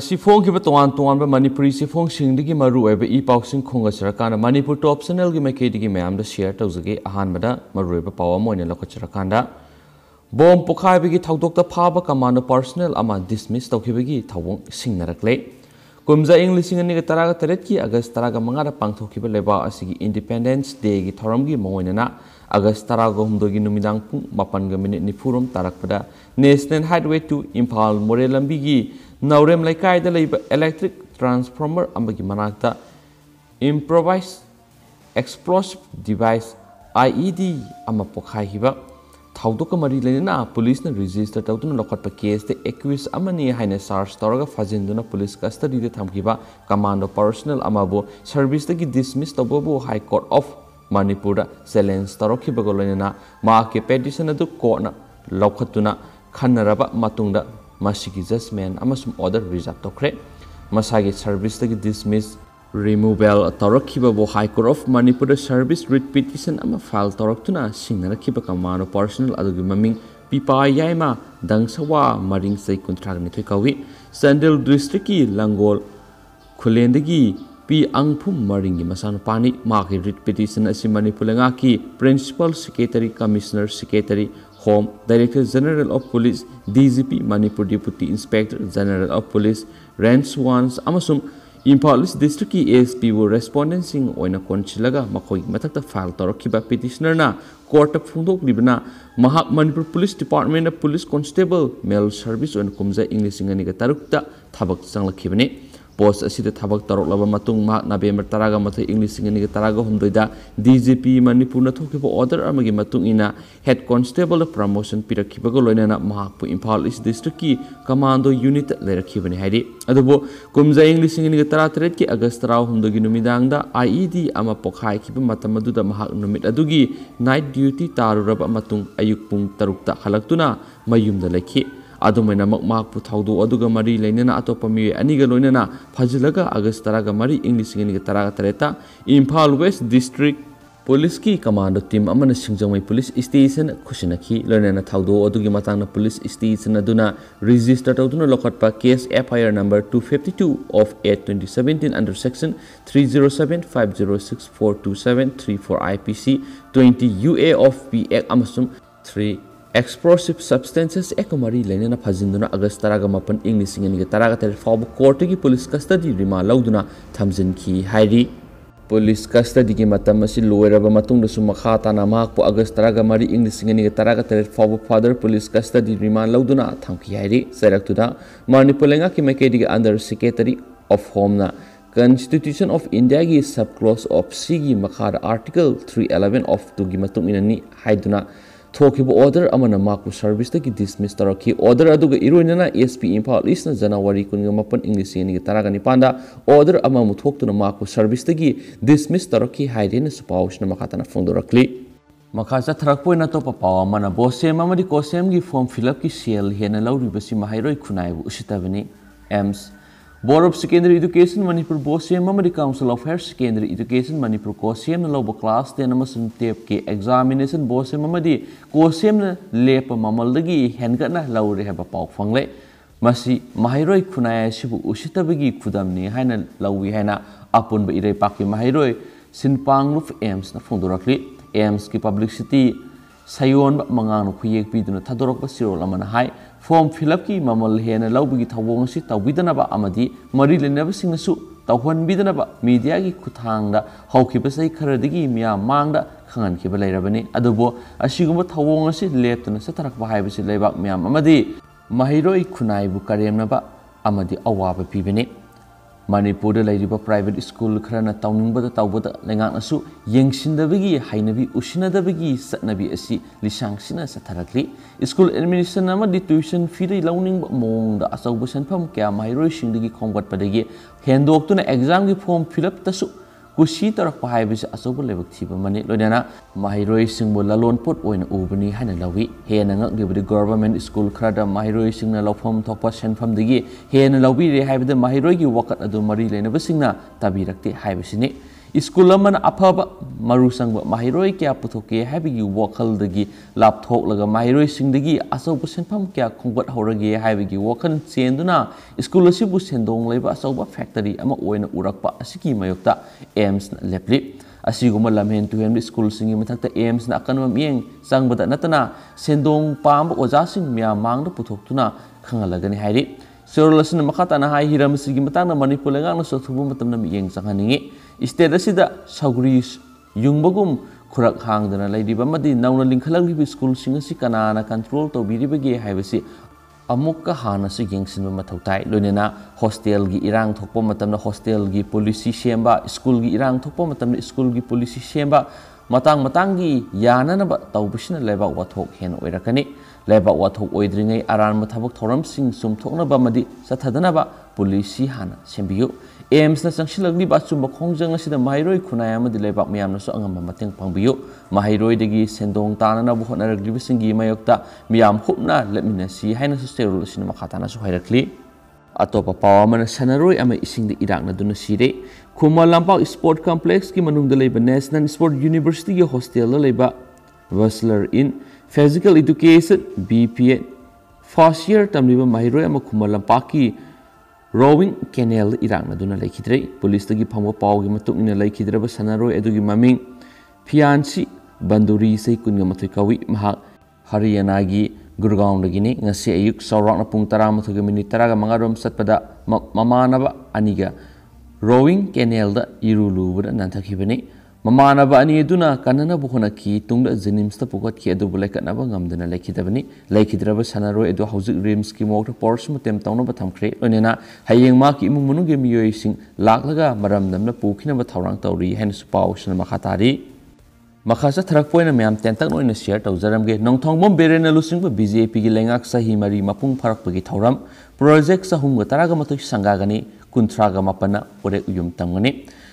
시포기바 동안 동안바 마니푸리 시포 싱디기 마루 에베 이파우싱 콩가스라카나 마니푸 톱스널기 메케디기 매암다 시어 타우즈기 아한마다 마루 에베 파워 모이네 로코치라칸다 봄 포카이비기 타우독다 파바 카마노 퍼스널 아마 디스미스 타우키비기 타웅 싱나라클레 곰자 잉리싱 아니가 따라가 따렛기 아가스 따라가 망아라 방토키바 레바 아시기 인디펜던스 데이기 토럼기 모이네나 아가스 따라가 홈도기 누미당 풍 마판가 미니 니푸롬 따락바다 내셔널 하이웨이 투 임팔 모렐람비기 police na register tawduna lokhatpa case te accused amani haina charge tawraga fajinduna police custody de thamkiba commando personnel amabu service tagi dismiss tawbu high court of manipur da challenge tawrokhiba golena ma ke petition adu court na lokhatuna khanaraba matungda ꯃꯁꯤꯒꯤ ꯖꯁꯃꯦꯟ ꯑꯃꯁꯨꯡ order reserve ꯇꯧꯈ꯭ꯔꯦ ꯃꯁꯥꯒꯤ ꯁꯔꯚꯤꯁꯇꯒꯤ dismiss removal ꯇꯧꯔꯛꯈꯤꯕꯕꯨ high court of ꯃꯅꯤꯄꯨꯔꯗ service writ petition ꯑꯃ file ꯇꯧꯔꯛꯇꯨꯅ ꯁꯤꯡꯅꯔꯛꯈꯤꯕ ꯀꯃꯥꯟꯗꯣ ꯄꯥꯔꯁꯣꯅꯦꯜ ꯑꯗꯨꯒꯤ ꯃꯃꯤꯡ ꯄꯤꯄꯥ ꯌꯥꯏꯃ ꯗꯪꯁꯋꯥ ꯃꯔꯤꯡ ꯆꯩ ꯀꯨꯟꯊ꯭ꯔꯥꯒ ꯅꯤꯊꯣꯏ ꯀꯧꯏ ꯆꯥꯟꯗꯦꯜ ꯗꯤꯁꯇ꯭ꯔꯤꯛꯀꯤ ꯂꯪꯒꯣꯜ ꯈꯨꯂꯦꯟꯗꯒꯤ ꯄꯤ ꯑꯪꯐꯨꯝ ꯃꯔꯤꯡꯒꯤ ꯃꯆꯥꯅꯨꯄꯥꯅꯤ ꯃꯥꯒꯤ ꯔꯤꯠ ꯄꯤꯇꯤꯁꯟ ꯑꯁꯤ ꯃꯅꯤꯄꯨꯔ ꯂꯩꯉꯥꯛꯀꯤ principal secretary commissioner secretary Home Director General of Police DGP Manipur Deputy Inspector General of Police Rance Wans Amasum Impolis District ASP were respondents in Oina Conchilaga Makoi Matata Falta Rokiba Petitioner Na Court of Fundo Libna Mahap Manipur Police Department Police Constable Mail Service and Kumza English in Anigatarukta Tabak Sanga Kibane post असिद थबक तौरलब मतुंग मार्क November तराग मथै इंग लिसिंग अनिग तराग हुमदोइदा डीजीपी मणिपुर नथोकिबो ऑर्डर अमगि मतुंग इना हेड कांस्टेबल प्रमोशन पिरखिबगो लोइना महापु इम्फाल इस डिस्ट्रिक्ट की कमांडो यूनिट लेरखिबने हाइदि अदबो कुमजा इंग लिसिंग अनिग तरा तरेट की अगस्त राव हुमदोगि नुमिदांगदा आईईडी अमा पोखाइ किब मतम अदुदा महाक नुमित अदुगी नाइट ड्यूटी तारुरब मतुंग अयुक पुंग तरुक्ता हलक्तुना मयुमदा लेखि ꯑꯌꯨꯛ ꯄꯨꯡ ꯇꯔꯨꯛꯇ ꯍꯜꯂꯛꯇꯨꯅ ꯃꯌꯨꯝꯗ ꯂꯩꯈꯤ ꯑꯗꯨꯃꯥꯏꯅꯃꯛ ꯃꯍꯥꯛꯄꯨ ꯊꯧꯗꯣꯛ ꯑꯗꯨꯒ ꯃꯔꯤ ꯂꯩꯅꯅ ꯑꯇꯣꯞꯄ ꯃꯤꯑꯣꯏ ꯑꯅꯤꯒ ꯂꯣꯏꯅꯅ ꯐꯥꯖꯤꯜꯂꯒ ꯑꯥꯒꯁ ꯇꯔꯥꯒ ꯃꯔꯤ ꯏꯪ ꯂꯤꯁꯤꯡ ꯑꯅꯤꯒ ꯇꯔꯥꯒ ꯇꯔꯦꯠꯇ ꯏꯝꯐꯥꯜ ꯋꯦꯁ ꯗꯤꯁꯇ꯭ꯔꯤꯛ ꯄꯨꯂꯤꯁꯀꯤ ꯀꯃꯥꯟꯗꯣ ꯇꯤꯝ ꯑꯃꯅ ꯁꯤꯡꯖꯃꯩ ꯄꯨꯂꯤꯁ ꯁ꯭ꯇꯦꯁꯟ ꯈꯨꯠꯁꯤꯟꯅꯈꯤ ꯂꯣꯏꯅꯅ ꯊꯧꯗꯣꯛ ꯑꯗꯨꯒꯤ ꯃꯇꯥꯡꯗ ꯄꯨꯂꯤꯁ ꯁ꯭ꯇꯦꯁꯟ ꯑꯗꯨꯅ ꯔꯤꯖꯤꯁꯇꯔ ꯇꯧꯗꯨꯅ ꯂꯧꯈꯠꯄ case F I R number two fifty to of eight twenty seventeen under section three zero seven five zero six four two seven three four I P see twenty you eh of explosive substances एकमरी लेने फजिंदुना अगस्त तरह मपन इंग के तरह तरह फाव court की police custody रिमा लौदना थमजिन की पुलिस कस्टडी के मतम लोरब मखा ताना माकपु अगस्त तरह मरी इंग लिंग तरह तरह फाव फादर पुलिस कस्टडी रिमा लौदना थमकी सरक्तुदा मणिपुर लेंगा की मैकेडी सेक्रेटरी ऑफ़ होमना Constitution of India gi subclause of C gi makhar article 311 of 2 gi matung inani haiduna. ꯊꯣꯛꯈꯤꯕ ꯑꯣꯔꯗꯔ ꯑꯃꯅ ꯃꯍꯥꯛꯄꯨ ꯁꯔꯚꯤꯁꯇꯒꯤ ꯗꯤꯁꯃꯤꯁ ꯇꯧꯔꯛꯈꯤ ꯑꯣꯔꯗꯔ ꯑꯗꯨꯒ ꯏꯔꯣꯏꯅꯅ ꯑꯦꯁ ꯄꯤ ꯏꯝꯐꯥꯜ ꯏꯁꯅ ꯖꯅꯋꯥꯔꯤ ꯀꯨꯟꯒ ꯃꯥꯄꯟ ꯏꯪ ꯂꯤꯁꯤꯡ ꯑꯅꯤꯒ ꯇꯔꯥꯒ ꯅꯤꯄꯥꯟꯗ ꯑꯣꯔꯗꯔ ꯑꯃꯃꯨꯛ ꯊꯣꯛꯇꯨꯅ ꯃꯍꯥꯛꯄꯨ ꯁꯔꯚꯤꯁꯇꯒꯤ ꯗꯤꯁꯃꯤꯁ ꯇꯧꯔꯛꯈꯤ ꯍꯥꯏꯔꯦꯅꯁꯨ ꯄꯥꯎꯁꯤꯅ ꯃꯈꯥ ꯇꯥꯅ ꯐꯣꯡꯗꯣꯔꯛꯂꯤ ꯃꯈꯥ ꯆꯠꯊꯔꯛꯄ ꯑꯣꯏꯅ ꯑꯇꯣꯞꯄ ꯄꯥꯎ ꯑꯃꯅ ꯕꯣꯁꯦꯝ ꯑꯃꯗꯤ ꯀꯣꯁꯦꯝꯒꯤ ꯐꯣꯔꯝ ꯐꯤꯜ ꯑꯞꯀꯤ ꯁꯦꯜ ꯍꯦꯟꯅ ꯂꯧꯔꯤꯕꯁꯤ ꯃꯍꯩꯔꯣꯏ ꯈꯨꯟꯅꯥꯏꯕꯨ ꯎꯁꯤꯠꯇꯕꯅꯤ AIIMS Board of Secondary Education Manipur BOSEM amadi Council of Higher Secondary Education Manipur na lobo class 10 amasung TEP ke examination BOSEM amadi COSEM lepa mamaldagi hengatna laure heba pau fangle masi mahairoi khunai sibu usitabagi khudamni haina lawi haina apun ba irei pakki mahairoi sinpang ruf aims na phondorakli aims ki publicity sayon form fill up ki mamal hena lau bi thawong si tawidana ba amadi mari le neba sing su tawhan bidana ba media gi khuthang da hawki ba sai khara digi miya mang da khangan ki balai rabani adubo ashigum thawong si leptana satarak ba hai ba si leba miya amadi mahiroi khunai bu karemna ba amadi awa ba pibene ꯃꯅꯤꯄꯨꯔꯗ ꯂꯩꯔꯤꯕ private school ꯈꯔꯅ ꯇꯧꯅꯤꯡꯕꯗ ꯇꯧꯕꯗ ꯂꯩꯉꯥꯛꯅꯁꯨ ꯌꯦꯡꯁꯤꯟꯗꯕꯒꯤ ꯍꯩꯅꯕꯤ ꯎꯁꯤꯟꯅꯗꯕꯒꯤ ꯆꯠꯅꯕꯤ ꯑꯁꯤ ꯂꯤꯁꯥꯡꯁꯤꯅ ꯆꯠꯊꯔꯛꯂꯤ ꯁ꯭ꯀꯨꯜ ꯑꯦꯗꯃꯤꯅꯤꯁꯇ꯭ꯔꯦꯁꯟ ꯑꯃꯗꯤ ꯇ꯭ꯌꯨꯁꯟ ꯐꯤꯗ ꯂꯧꯅꯤꯡꯕ ꯃꯑꯣꯡꯗ ꯑꯆꯧꯕ ꯁꯦꯟꯐꯝ ꯀꯌꯥ ꯃꯍꯩꯔꯣꯏꯁꯤꯡꯗꯒꯤ ꯈꯣꯝꯒꯠꯄꯗꯒꯤ ꯍꯦꯟꯗꯣꯛꯇꯨꯅ ꯑꯦꯛꯖꯥꯝꯒꯤ ꯐꯣꯔꯝ कुशी तरक्प हैबस अचौब लेबक थीब मने लोयना माहिरोय सिंगबो ललोन पुट ओइन उबनी हाने लवी हेन नग गिबदि गवर्नमेंट स्कूल खराद माहिरोय सिंगना लफम थोप सेनफम दिगी हेन लवी रे हैबद माहिरोय गी वकत अदु मरी लेनबो सिंगना ताबी रखते हैबसिने स्कूल अमन अफब मरुसंग माहिरोय क्या पुथोके हैबगी वखलदगी लापथोकलग माहिरोय सिंगदगी अचौब सेंफम क्या खोंगत हौरगे है वखन चेंदना स्कूल सेंदों सेंदोंग अचौब फैक्टरी उरप ओइन एम्स लेप्ली असिगुम लमें तुहेन स्कूल सिंगी एम्स ना अकनम चंगद नतना सेंदोंग पाब ओजा मैं मांग पुथोना पुथोकतुना खंगलगने हाइरी सेरोलसन मखाता ना हाइ हिरम सिगी मतांग ना मणिपुर लेगांग ना सोथुबु स्टेट सौगरी यूबगम खुरक हांगदना नौना लिखल स्कूल कना कंट्रोल तौबीरबगे है अमुक लोनना येंसिन मथौ हॉस्टेल गी इरांग थोकप मतम हॉस्टेल गी स्कूल की इरांग थोकप मतम स्कूल गी पॉलिसी सेमबा मतंग मतंग गी लेबा वथोक हेन ओइरकनी लेबा वथोक ओइद्रिङै आरान मथबक थोरम सिंग सुम थोकनबा मदि सथदनबा policy ꯈꯣꯡꯖꯪ ꯑꯁꯤꯗ ꯃꯍꯩꯔꯣꯏ ꯈꯨꯟꯅꯥꯏ ꯑꯃꯗꯤ ꯂꯩꯕꯥꯛ ꯃꯌꯥꯝꯅꯁꯨ ꯑꯉꯝꯕ ꯃꯇꯦꯡ ꯄꯥꯡꯕꯤꯌꯨ ꯃꯍꯩꯔꯣꯏꯗꯒꯤ ꯁꯦꯟꯗꯣꯡ ꯇꯥꯅꯅꯕ ꯍꯣꯠꯅꯔꯛꯂꯤꯕꯁꯤꯡꯒꯤ ꯃꯥꯌꯣꯛꯇ ꯃꯤꯌꯥꯝ ꯍꯨꯞꯅ ꯂꯦꯞꯃꯤꯟꯅꯁꯤ ꯍꯥꯏꯅꯁꯨ ꯆꯦꯔꯣꯜ ꯑꯁꯤꯅ ꯃꯈꯥ ꯇꯥꯅꯁꯨ ꯍꯥꯏꯔꯛꯂꯤ ꯑꯇꯣꯞꯄ ꯄꯥꯎ ꯑꯃꯅ ꯁꯥꯟꯅꯔꯣꯏ ꯑꯃ ꯏꯁꯤꯡꯗ ꯏꯔꯥꯛꯅꯗꯨꯅ ꯁꯤꯔꯦ ꯈꯨꯃꯟ ꯂꯝꯄꯥꯛ ꯁ꯭ꯄꯣꯔꯠ ꯀꯝꯄ꯭ꯂꯦꯛꯁꯀꯤ ꯃꯅꯨꯡꯗ ꯂꯩꯕ ꯅꯦꯁꯅꯦꯜ ꯁ꯭ꯄꯣꯔꯠ ꯌꯨꯅꯤꯚꯔꯁꯤꯇꯤꯒꯤ ꯍꯣꯁꯇꯦꯜꯗ ꯂꯩꯕ bachelor in physical education B P A first year ꯇꯝꯂꯤꯕ ꯃꯍꯩꯔꯣꯏ ꯑꯃ ꯈꯨꯃꯟ ꯂꯝꯄꯥꯛꯀꯤ ꯔꯣꯋꯤꯡ ꯀꯦꯅꯦꯜꯗ ꯏꯔꯥꯛꯅꯗꯨꯅ ꯂꯩꯈꯤꯗ꯭ꯔꯦ ꯄꯨꯂꯤꯁꯇꯒꯤ ꯐꯪꯕ ꯄꯥꯎꯒꯤ ꯃꯇꯨꯡ ꯏꯟꯅ ꯂꯩꯈꯤꯗ꯭ꯔꯕ ꯁꯥꯟꯅꯔꯣꯏ ꯑꯗꯨꯒꯤ ꯃꯃꯤꯡ ꯐꯤꯌꯥꯟꯁꯤ ꯕꯟꯗꯨꯔꯤ ꯆꯍꯤ ꯀꯨꯟꯒ ꯃꯥꯊꯣꯏ ꯀꯧꯏ ꯃꯍꯥꯛ ꯍꯔꯤꯌꯥꯅꯥꯒꯤ ꯒꯨꯔꯒꯥꯎꯟꯗꯒꯤꯅꯤ ꯉꯁꯤ ꯑꯌꯨꯛ ꯆꯥꯎꯔꯥꯛꯅ ꯄꯨꯡ ꯇꯔꯥꯃꯥꯊꯣꯏꯒ ꯃꯤꯅꯤꯠ ꯇꯔꯥꯒ ꯃꯉꯥꯔꯣꯝ ꯆꯠꯄꯗ ꯃꯃꯥꯟꯅꯕ ꯑꯅꯤꯒ ꯔꯣꯋꯤꯡ ꯀꯦꯅꯦꯜꯗ ꯏꯔꯨ ꯂꯨꯕꯗ ꯅꯥꯟꯊꯈꯤꯕꯅꯤ ममानब अनी कननब होनखी तुंग जिनिम्स पुगटखी अदुबु लेखिद्रब सनरो रिम्स की मौत पोर्स मतम तौब थमख्रे ओनेना हयेंग मा की इमुंग मुनुगे मियोइसिंग लाकलगा मरम नमना पुखिनब थौरांग तौरी हेनस पाउसन मखातारी मखासा थरकपोइन म्याम तेंतक नोइन शेयर तौजरमगे नोंथोंबम बेरेन लुसिंग पी की लेंगाक सही मरी मपुंग फरकपगी प्रोजेक् प्रोजेक्ट सहुंग मत संगागनी कुंथ्रागमपना उरे उम तमगनी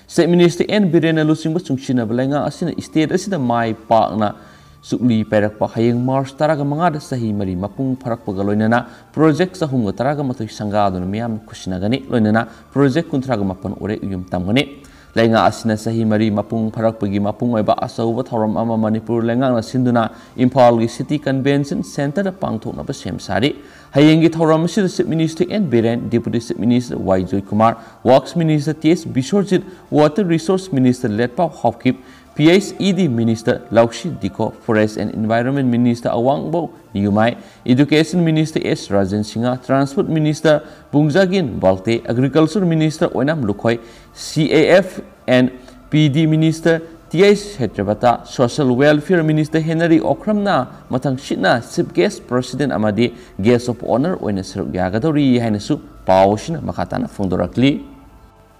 se minister en birena lusing ba chungchina belenga asina state asida mai pakna. Sukli perak pa hayeng mars taraga manga da sahi mari mapung pharak na project sa hunga taraga mathoi sanga adun miyam kushina gani. Loina na project kuntraga mapan ore yum tamgane lenga asina sahi mari mapung pharak pagi mapung eba asawa thoram ama manipur lenga na sinduna. Imphal gi city convention center da pangthok na sem sari. Hayeng gi thoram si sip minister and biren deputy sip minister y joy kumar. Works minister ts Bishorjit. Water resource minister letpa hopkip. PHED Minister Laushi Diko, Forest and Environment Minister Awang Bo Niyumai, Education Minister S. Rajan Singha, Transport Minister Bungzagin Balte, Agriculture Minister Oenam Lukhoi, CAF and PD Minister TS Hetrabata, Social Welfare Minister Henry Okramna, Matang Shitna, Sip Guest President Amadi, Guest of Honor Oina Siruk Yagadori, Hainasu, Paushin, Makatana Fundorakli.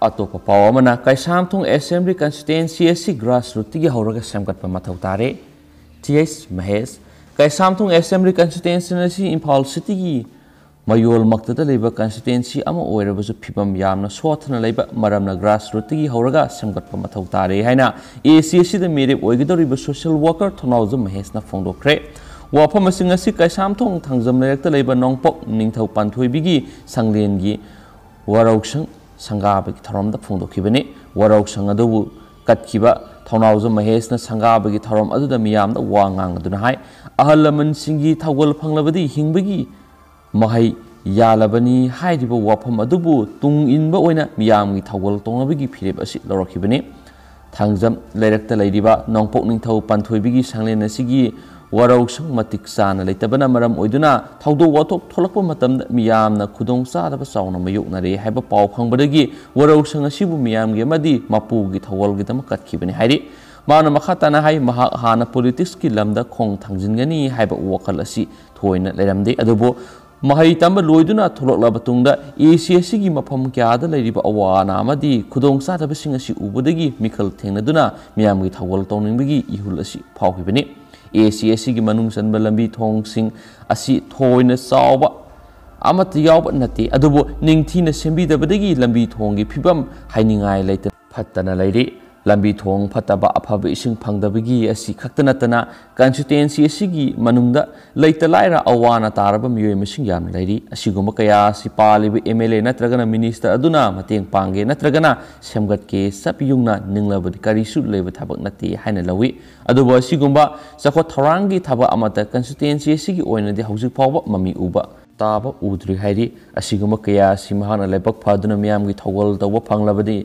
अतोप पाव अमना Keishamthong assembly constituency असि grass root हौरगा सेमगत मथौ तारे T S Mahesh कैसामथों assembly असि Imphal city की मयोल मक्तदा लेबा कंस्टिट्युएंसी अमा यामना सोथना लेबा मरमना ग्रास रूट हौरगा सेमगत मथौ तारे हाइना एसी असि द मेरे ओइगदोरिबा सोशल वर्कर थोनाउज महेशना फोंदोखरे वाफम असिंग असि कैसामथों थंगजम लेरक्ता लेबा नोंपोक निंगथौ पान्थोइबिगी संगलेनगी संगाब की थरम फोंदोखिबने वरौ संग कत्ब थौनाज महेश संगाब की थरम अम वांगना है अहल लमन की थौगल फंगलबदी हिंबगी महई यालबनी हाइरिब वाफम अदुबु तुंग इनब ओइना मियाम की थौगल तोंगबगी फिरेब असि लौरखिबने थांगजम लेरक्त लेरिबा नोंपोक निंथौ पांथोइबिगी सांगलेन असिगी ꯋꯥꯔꯧꯁꯪ ꯃꯇꯤꯛ ꯆꯥꯅ ꯂꯩꯇꯕꯅ ꯃꯔꯝ ꯑꯣꯏꯗꯨꯅ ꯊꯧꯗꯣꯛ ꯋꯥꯊꯣꯛ ꯊꯣꯛꯂꯛꯄ ꯃꯇꯝꯗ ꯃꯤꯌꯥꯝꯅ ꯈꯨꯗꯣꯡꯆꯥꯗꯕ ꯆꯥꯎꯅ ꯃꯥꯌꯣꯛꯅꯔꯦ ꯍꯥꯏꯕ ꯄꯥꯎ ꯐꯪꯕꯗꯒꯤ ꯋꯥꯔꯧꯁꯪ ꯑꯁꯤꯕꯨ ꯃꯤꯌꯥꯝꯒꯤ ꯑꯃꯗꯤ ꯃꯄꯨꯒꯤ ꯊꯧꯒꯜꯒꯤꯗꯃꯛ ꯀꯠꯈꯤꯕꯅꯤ ꯍꯥꯏꯔꯤ ꯃꯥꯅ ꯃꯈꯥ ꯇꯥꯅ ꯍꯥꯏ ꯃꯍꯥꯛ ꯍꯥꯟꯅ ꯄꯣꯂꯤꯇꯤꯛꯁꯀꯤ ꯂꯝꯗ ꯈꯣꯡ ꯊꯥꯡꯖꯤꯟꯒꯅꯤ ꯍꯥꯏꯕ ꯋꯥꯈꯜ ꯑꯁꯤ ꯊꯣꯏꯅ ꯂꯩꯔꯝꯗꯦ ꯑꯗꯨꯕꯨ ꯃꯍꯩ ꯇꯝꯕ ꯂꯣꯏꯗꯨꯅ ꯊꯣꯛꯂꯛꯂꯕ ꯃꯇꯨꯡꯗ ꯑꯦꯁꯤ ꯑꯁꯤꯒꯤ ꯃꯐꯝ ꯀꯌꯥꯗ ꯂꯩꯔꯤꯕ ꯑꯋꯥ ꯑꯅꯥ ꯑꯃꯗꯤ ꯈꯨꯗꯣꯡꯆꯥꯗꯕꯁꯤꯡ ꯑꯁꯤ ꯎꯕꯗꯒꯤ ꯃꯤꯈꯜ ꯊꯦꯡꯅꯗꯨꯅ ꯃꯤꯌꯥꯝꯒꯤ ꯊꯧꯒꯜ ꯇꯧꯅꯤꯡꯕꯒꯤ ꯏꯍꯨꯜ ꯑꯁꯤ ꯐꯥꯎꯈꯤꯕꯅꯤ ꯑꯦ ꯁꯤ ꯑꯁꯤꯒꯤ ꯃꯅꯨꯡ ꯆꯟꯕ ꯂꯝꯕꯤ ꯊꯣꯡꯁꯤꯡ ꯑꯁꯤ ꯊꯣꯏꯅ ꯆꯥꯎꯕ ꯑꯃꯠꯇ ꯌꯥꯎꯕ ꯅꯠꯇꯦ ꯑꯗꯨꯕꯨ ꯅꯤꯡꯊꯤꯅ ꯁꯦꯝꯕꯤꯗꯕꯗꯒꯤ ꯂꯝꯕꯤ ꯊꯣꯡꯒꯤ ꯐꯤꯕꯝ ꯍꯥꯏꯅꯤꯡꯉꯥꯏ ꯂꯩꯇꯅ ꯐꯠꯇꯅ ꯂꯩꯔꯤ lambi thong phataba aphaba ising phangdabagi asi khakta natana constituency asigi manungda leita laira awana taraba miyoi masing yam lairi asiguma kaya si palibi MLA natragana minister aduna mateng pangge natragana semgat ke sap yungna ninglabadi kari su leba thabak nati haina lawi aduba asigumba sakho thorangi thaba amata constituency asigi oina di hausi pawba mami uba ताब उद्री है असीगुम कया लेबक फादुना मियामगी थौगल तौब फंगलबदी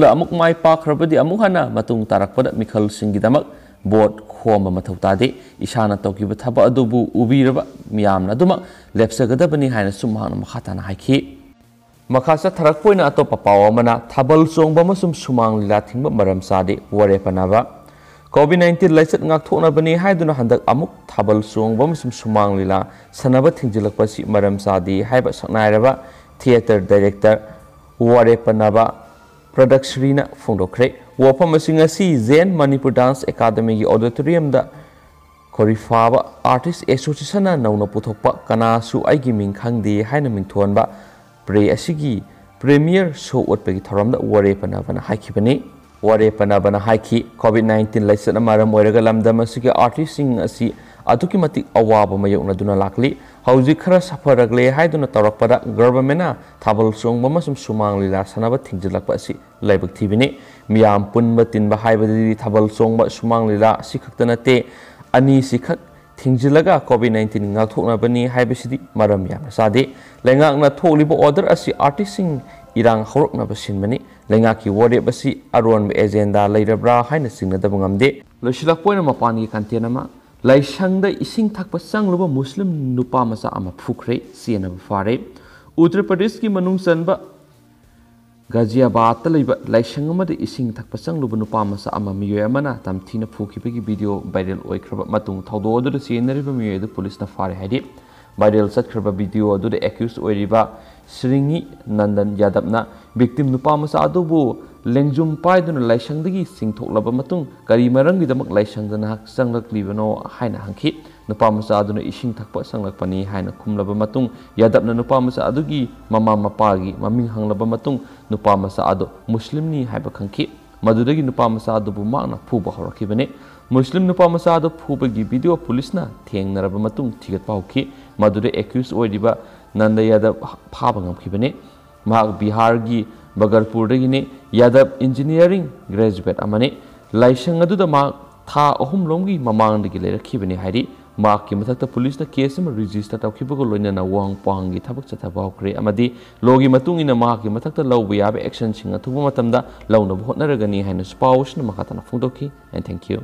da amuk mai pakhrabadi amuk hana matung tarakpada mikhal singidamak bot khoma mathau tade isana tawkiba thaba adubu ubiraba miyamna duma lepsagadabani haina sumhana makhatana haiki makhasa tharakpoina atopa pawa mana thabal chongba masum sumang lila thingba maram sade ware panaba covid 19 laisat ngak thona bani haiduna handak amuk thabal song bam sum sumang lila sanaba thingjilak pasi maram sadi haiba saknai raba theater director ware panaba production phongdokre wafam singa si zen manipur dance academy gi auditorium da korifaba artist association वर पनाबन है COVID nineteen line मरम लमदम की अवाब मयोगना लाली हज खर साफरगले तौरपद government थाबल चोब सुमली लासनाब थीजलपीबी मैं पुनब तीनब है थबल चोब सुमली खत नए अनी थीजलगा कोविड नाइन्टीनोनी मरम चादे लेना थोड़ी ऑर्डर अर्टिस्ट इरान हौरक सिंबनी haibadi thabal song ba sumang lila si khaktana te ani si khak thingjilaga covid-19 ngakthokna bani haibasidi maram yamna sade lengakna tholibo order asi artist sing irang horoknaba sinbani ꯂꯩꯉꯥꯛꯀꯤ ꯋꯥꯔꯦꯞ ꯑꯁꯤ ꯑꯔꯣꯟꯕ agenda ꯂꯩꯔꯕ꯭ꯔꯥ ꯍꯥꯏꯅ ꯆꯤꯡꯅꯗꯕ ꯉꯝꯗꯦ ꯂꯣꯏꯁꯤꯜꯂꯛꯄ ꯃꯄꯥꯟꯒꯤ content ꯑꯃ ꯂꯥꯏꯁꯪꯗ ꯏꯁꯤꯡ ꯊꯛꯄ ꯆꯪꯂꯨꯕ Muslim ꯅꯨꯄꯥ ꯃꯆꯥ ꯑꯃ ꯐꯨꯈ꯭ꯔꯦ ꯆꯦꯟꯅꯕ ꯐꯥꯔꯦ ꯎꯠꯇꯔ ꯄ꯭ꯔꯗꯦꯁꯀꯤ ꯃꯅꯨꯡ ꯆꯟꯕ ꯒꯥꯖꯤꯌꯥꯕꯥꯗꯇ ꯂꯩꯕ ꯂꯥꯏꯁꯪ ꯑꯃꯗ ꯏꯁꯤꯡ ꯊꯛꯄ ꯆꯪꯂꯨꯕ ꯅꯨꯄꯥ ꯃꯆꯥ ꯑꯃ ꯃꯤꯑꯣꯏ ꯑꯃꯅ ꯇꯝꯊꯤꯅ ꯐꯨꯈꯤꯕꯒꯤ ꯚꯤꯗꯤꯑꯣ ꯚꯥꯏꯔꯦꯜ ꯑꯣꯏꯈ꯭ꯔꯕ ꯃꯇꯨꯡ ꯊꯧꯗꯣꯛ ꯑꯗꯨꯗ ꯆꯦꯟꯅꯔꯤꯕ ꯃꯤꯑꯣꯏ ꯑꯗꯨ ꯄꯨꯂꯤꯁꯅ ꯐꯥꯔꯦ ꯍꯥꯏꯔꯤ ꯚꯥꯏꯔꯦꯜ ꯆꯠꯈ꯭ꯔꯕ ꯚꯤꯗꯤꯑꯣ ꯑꯗꯨꯗ ꯑꯦꯀ꯭ꯌꯨꯁ ꯑꯣꯏꯔꯤꯕ ꯁ꯭ꯔꯤꯉꯤ ꯅꯟꯗꯟ ꯌꯥꯗꯕꯅ ꯚꯤꯛꯇꯤꯝ ꯅꯨꯄꯥ ꯃꯆꯥ ꯑꯗꯨꯕꯨ ꯂꯦꯡꯖꯨꯝ ꯄꯥꯏꯗꯨꯅ ꯂꯥꯏꯁꯪꯗꯒꯤ ꯆꯤꯡꯊꯣꯛꯂꯕ ꯃꯇꯨꯡ ꯀꯔꯤ ꯃꯔꯝꯒꯤꯗꯃꯛ ꯂꯥꯏꯁꯪꯗ ꯅꯍꯥꯛ ꯆꯪꯂꯛꯂꯤꯕꯅꯣ ꯍꯥꯏꯅ ꯍꯪꯈꯤ ꯅꯨꯄꯥ ꯃꯆꯥ ꯑꯗꯨꯅ ꯏꯁꯤꯡ ꯊꯛꯄ ꯆꯪꯂꯛꯄꯅꯤ ꯍꯥꯏꯅ ꯈꯨꯝꯂꯕ ꯃꯇꯨꯡ ꯌꯥꯗꯕꯅ ꯅꯨꯄꯥ ꯃꯆꯥ ꯑꯗꯨꯒꯤ ꯃꯃꯥ ꯃꯄꯥꯒꯤ ꯃꯃꯤꯡ ꯍꯪꯂꯕ ꯃꯇꯨꯡ ꯅꯨꯄा ꯃꯆꯥ ꯑꯗꯨ ꯃꯨꯁꯂꯤꯝꯅꯤ ꯍꯥꯏꯕ ꯈꯪꯈꯤ ꯃꯗꯨꯗꯒꯤ ꯅꯨꯄꯥ ꯃꯆꯥ ꯑꯗꯨꯕꯨ ꯃꯥꯛꯅ ꯐꯨꯕ ꯍꯧꯔꯛꯈꯤꯕꯅꯤ ꯃꯨꯁꯂꯤꯝ ꯅꯨꯄꯥ ꯃꯆꯥ ꯑꯗꯨ ꯐꯨꯕꯒꯤ ꯚꯤꯗꯤꯑꯣ ꯄꯨꯂꯤꯁꯅ ꯊꯦꯡꯅꯔꯕ ꯃꯇꯨꯡ ꯊꯤꯒꯠꯄ ꯍꯧꯈꯤ ꯃꯗꯨꯗ ꯑꯦꯀ꯭ꯌꯨꯁ ꯑꯣꯏꯔꯤꯕ ꯅꯟꯗ ꯌꯥꯗꯕ ꯐꯥꯕ ꯉꯝꯈꯤꯕꯅꯤ ꯃꯍꯥꯛ ꯕꯤꯍꯥꯔꯒꯤ ꯕꯒꯜꯄꯨꯔꯗꯒꯤꯅꯤ ꯌꯥꯗꯕ ꯏꯟꯖꯤꯅꯤꯌꯥꯔꯤꯡ ꯒ꯭ꯔꯦꯖꯨꯋꯦꯠ ꯑꯃꯅꯤ ꯂꯥꯏꯁꯪ ꯑꯗꯨꯗ ꯃꯍꯥꯛ ꯊꯥ ꯑꯍꯨꯝꯂꯣꯝꯒꯤ ꯃꯃꯥꯡꯗꯒꯤ ꯂꯩꯔꯛꯈꯤꯕꯅꯤ ꯍꯥꯏꯔꯤ ꯃꯍꯥꯛꯀꯤ ꯃꯊꯛꯇ ꯄꯨꯂꯤꯁꯅ ꯀꯦꯁ ꯑꯃ ꯔꯤꯖꯤꯁꯇꯔ ꯇꯧꯈꯤꯕꯒ ꯂꯣꯏꯅꯅ ꯋꯥꯍꯪ ꯄꯥꯎꯍꯪꯒꯤ ꯊꯕꯛ ꯆꯠꯊꯕ ꯍꯧꯈ꯭ꯔꯦ ꯑꯃꯗꯤ ꯂꯣꯒꯤ ꯃꯇꯨꯡ ꯏꯟꯅ ꯃꯍꯥꯛꯀꯤ ꯃꯊꯛꯇ ꯂꯧꯕ ꯌꯥꯕ ꯑꯦꯛꯁꯟꯁꯤꯡ ꯑꯊꯨꯕ ꯃꯇꯝꯗ ꯂꯧꯅꯕ ꯍꯣꯠꯅꯔꯒꯅꯤ ꯍꯥꯏꯅꯁꯨ ꯄꯥꯎ ꯑꯁꯤꯅ ꯃꯈꯥ ꯇꯥꯅ ꯐꯣꯡꯗꯣꯛꯈꯤ ꯑꯦꯟ ꯊꯦꯡꯛ ꯌꯨ